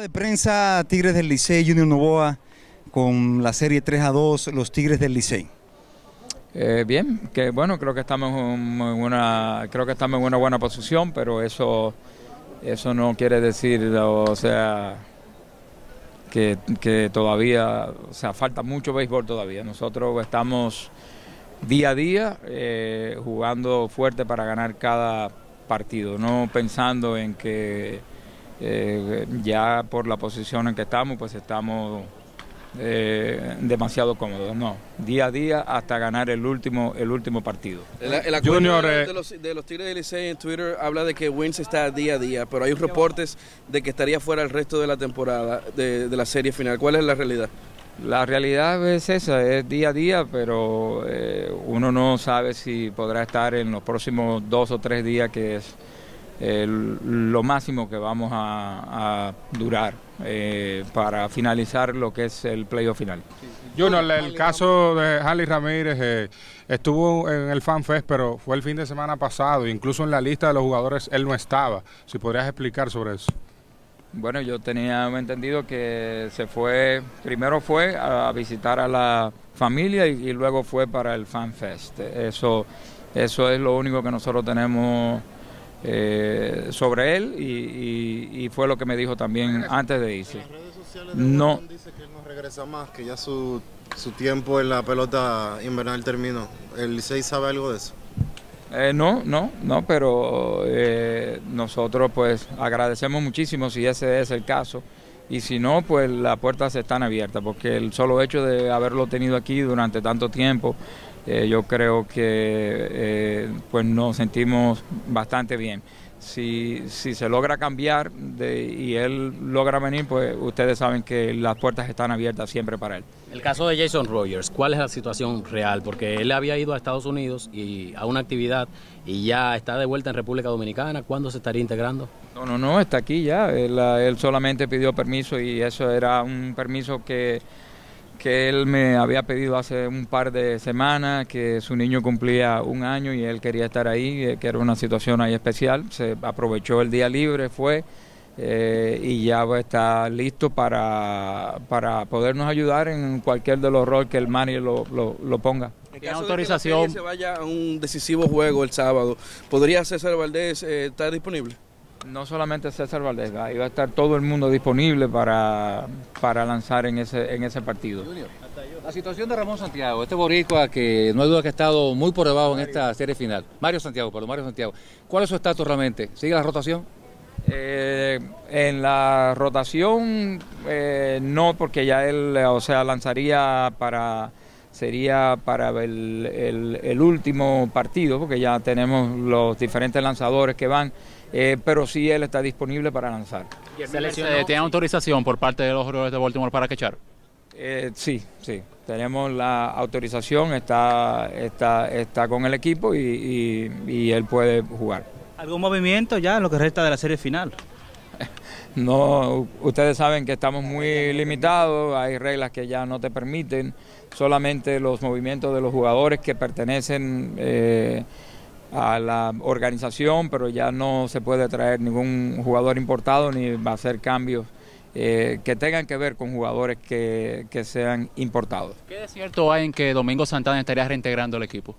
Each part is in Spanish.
De prensa Tigres del Licey, Junior Novoa, con la serie 3 a 2, los Tigres del Licey. Eh, bien, que bueno, creo que estamos en una, creo que estamos en una buena posición, pero eso, eso no quiere decir, o sea, que, que todavía, o sea, falta mucho béisbol todavía. Nosotros estamos día a día eh, jugando fuerte para ganar cada partido, no pensando en que eh, ya por la posición en que estamos, pues estamos eh, demasiado cómodos. No, día a día hasta ganar el último el último partido. El, acuerdo de, los, de los Tigres de Licey en Twitter habla de que Wins está día a día, pero hay reportes de que estaría fuera el resto de la temporada, de, de la serie final. ¿Cuál es la realidad? La realidad es esa, es día a día, pero eh, uno no sabe si podrá estar en los próximos dos o tres días, que es lo máximo que vamos a, durar eh, para finalizar lo que es el playoff final. Junior, el caso de Harley Ramírez eh, estuvo en el FanFest, pero fue el fin de semana pasado, incluso en la lista de los jugadores él no estaba. Si podrías explicar sobre eso. Bueno, yo tenía entendido que se fue, primero fue a visitar a la familia y, luego fue para el FanFest. Eso, eso es lo único que nosotros tenemos eh, sobre él y, fue lo que me dijo también antes de irse. En las redes sociales no dice que él no regresa más, que ya su, su tiempo en la pelota invernal terminó. ¿El Licey sabe algo de eso? Eh, no, no, no, pero eh, nosotros pues agradecemos muchísimo si ese es el caso y si no, pues las puertas están abiertas porque el solo hecho de haberlo tenido aquí durante tanto tiempo, eh, yo creo que pues nos sentimos bastante bien si, si se logra cambiar y él logra venir, pues ustedes saben que las puertas están abiertas siempre para él. El caso de Jason Rogers, ¿cuál es la situación real? Porque él había ido a Estados Unidos y a una actividad y ya está de vuelta en República Dominicana. ¿Cuándo se estaría integrando? No, no, no, está aquí ya. él solamente pidió permiso y eso era un permiso que que él me había pedido hace un par de semanas, que su niño cumplía un año y él quería estar ahí, eh, que era una situación ahí especial. Se aprovechó el día libre, fue eh, y ya está listo para, para podernos ayudar en cualquier de los roles que el manager lo, lo, ponga. En autorización. De que se vaya a un decisivo juego el sábado, ¿podría César Valdés eh, estar disponible? No solamente César Valdés, iba a estar todo el mundo disponible para, para lanzar en ese, en ese partido. La situación de Ramón Santiago, este boricua que no hay duda que ha estado muy por debajo en esta serie final. Mario Santiago, perdón, Mario Santiago. ¿Cuál es su estatus realmente? ¿Sigue la rotación? Eh, en la rotación eh, no, porque ya él, o sea, lanzaría para sería para el, el, el, último partido, porque ya tenemos los diferentes lanzadores que van eh, pero sí él está disponible para lanzar. ¿Tiene autorización por parte de los jugadores de Baltimore para quechar? Eh, sí, sí. Tenemos la autorización, está, está, está con el equipo y, y, él puede jugar. ¿Algún movimiento ya en lo que resta de la serie final? No, ustedes saben que estamos muy limitados, hay reglas que ya no te permiten, solamente los movimientos de los jugadores que pertenecen eh, a la organización, pero ya no se puede traer ningún jugador importado ni va a hacer cambios eh, que tengan que ver con jugadores que, sean importados. ¿Qué de cierto hay en que Domingo Santana estaría reintegrando el equipo?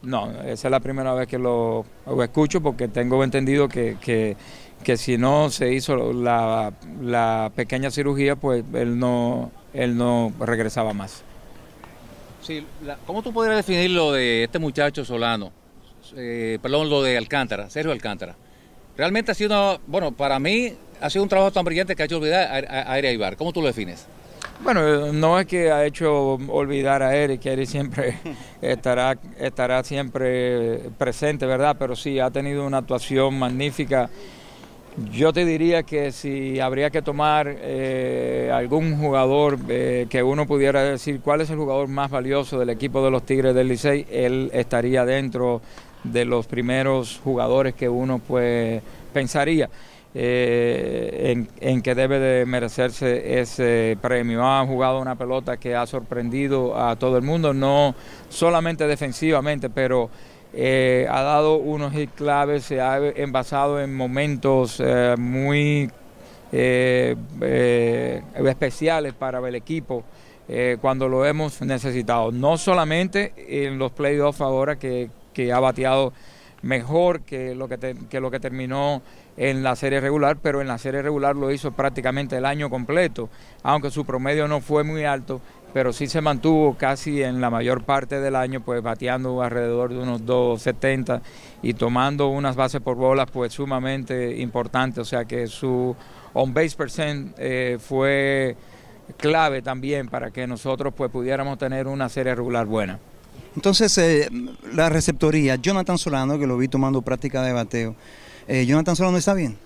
No, esa es la primera vez que lo, escucho porque tengo entendido que, que, si no se hizo la, la, pequeña cirugía, pues él no, él no regresaba más. Sí, ¿Cómo tú podrías definir lo de este muchacho Solano? Eh, perdón, lo de Alcántara, Sergio Alcántara. Realmente ha sido, bueno, para mí ha sido un trabajo tan brillante que ha hecho olvidar a, a, Ibar. ¿Cómo tú lo defines? Bueno, no es que ha hecho olvidar a Eric, que Eric siempre estará, estará siempre presente, ¿verdad? Pero sí, ha tenido una actuación magnífica. Yo te diría que si habría que tomar eh, algún jugador eh, que uno pudiera decir cuál es el jugador más valioso del equipo de los Tigres del Licey, él estaría dentro de los primeros jugadores que uno pues pensaría eh, en, que debe de merecerse ese premio. Ha jugado una pelota que ha sorprendido a todo el mundo, no solamente defensivamente, pero eh, ha dado unos hits claves, se ha envasado en momentos eh, muy especiales para el equipo cuando lo hemos necesitado. No solamente en los playoffs ahora que, que ha bateado mejor que lo que, que lo que terminó en la serie regular, pero en la serie regular lo hizo prácticamente el año completo, aunque su promedio no fue muy alto, pero sí se mantuvo casi en la mayor parte del año, pues bateando alrededor de unos 2.70 y tomando unas bases por bolas pues sumamente importantes, o sea que su on base percent eh, fue clave también para que nosotros pues pudiéramos tener una serie regular buena. Entonces, eh, la receptoría, Jonathan Solano, que lo vi tomando práctica de bateo, eh, Jonathan Solano está bien.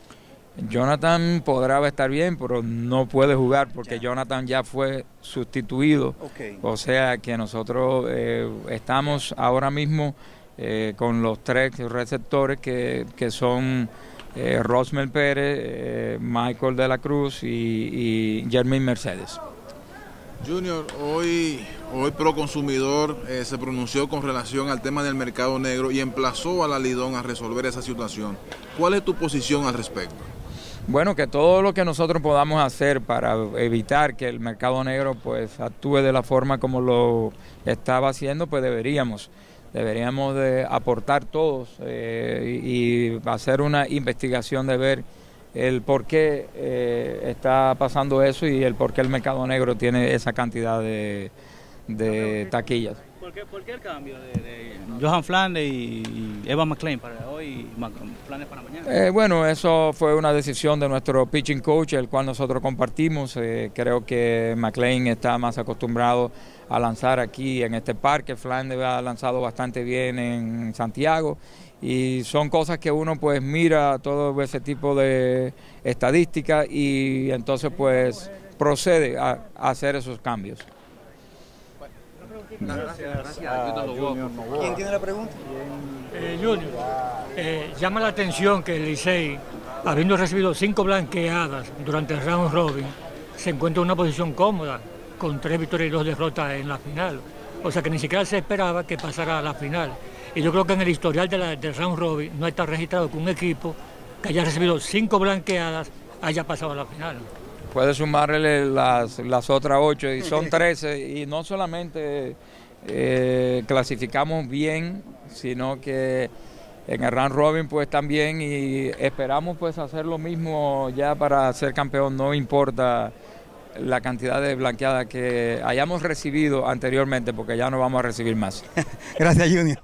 Jonathan podrá estar bien, pero no puede jugar porque Jonathan ya fue sustituido. O sea que nosotros eh, estamos ahora mismo eh, con los tres receptores que, que son eh, Rosmel Pérez, eh, Michael de la Cruz y, y Jermaine Mercedes. Junior, hoy, hoy Proconsumidor eh, se pronunció con relación al tema del mercado negro y emplazó a la Lidón a resolver esa situación. ¿Cuál es tu posición al respecto? Bueno, que todo lo que nosotros podamos hacer para evitar que el mercado negro pues actúe de la forma como lo estaba haciendo, pues deberíamos. Deberíamos de aportar todos eh, y hacer una investigación de ver el por qué eh, está pasando eso y el por qué el mercado negro tiene esa cantidad de, de taquillas. ¿Por qué, por qué el cambio de, de Johan Flandes y, Evan McLean para hoy y Flandes para mañana? Eh, bueno, eso fue una decisión de nuestro pitching coach, el cual nosotros compartimos. Eh, creo que McLean está más acostumbrado a lanzar aquí en este parque. Flandes ha lanzado bastante bien en Santiago. Y son cosas que uno pues mira todo ese tipo de estadísticas y entonces pues procede a, a hacer esos cambios. ¿Quién tiene la pregunta? Eh, Junior, eh, llama la atención que el Licey, habiendo recibido cinco blanqueadas durante el round robin, se encuentra en una posición cómoda, con tres victorias y dos derrotas en la final. O sea que ni siquiera se esperaba que pasara a la final. Y yo creo que en el historial de la- del round robin no está registrado que un equipo que haya recibido cinco blanqueadas haya pasado a la final. Puede sumarle las, las otras ocho y son 13 y no solamente eh, clasificamos bien, sino que en el round robin pues también y esperamos pues hacer lo mismo ya para ser campeón, no importa la cantidad de blanqueadas que hayamos recibido anteriormente porque ya no vamos a recibir más. Gracias, Junior.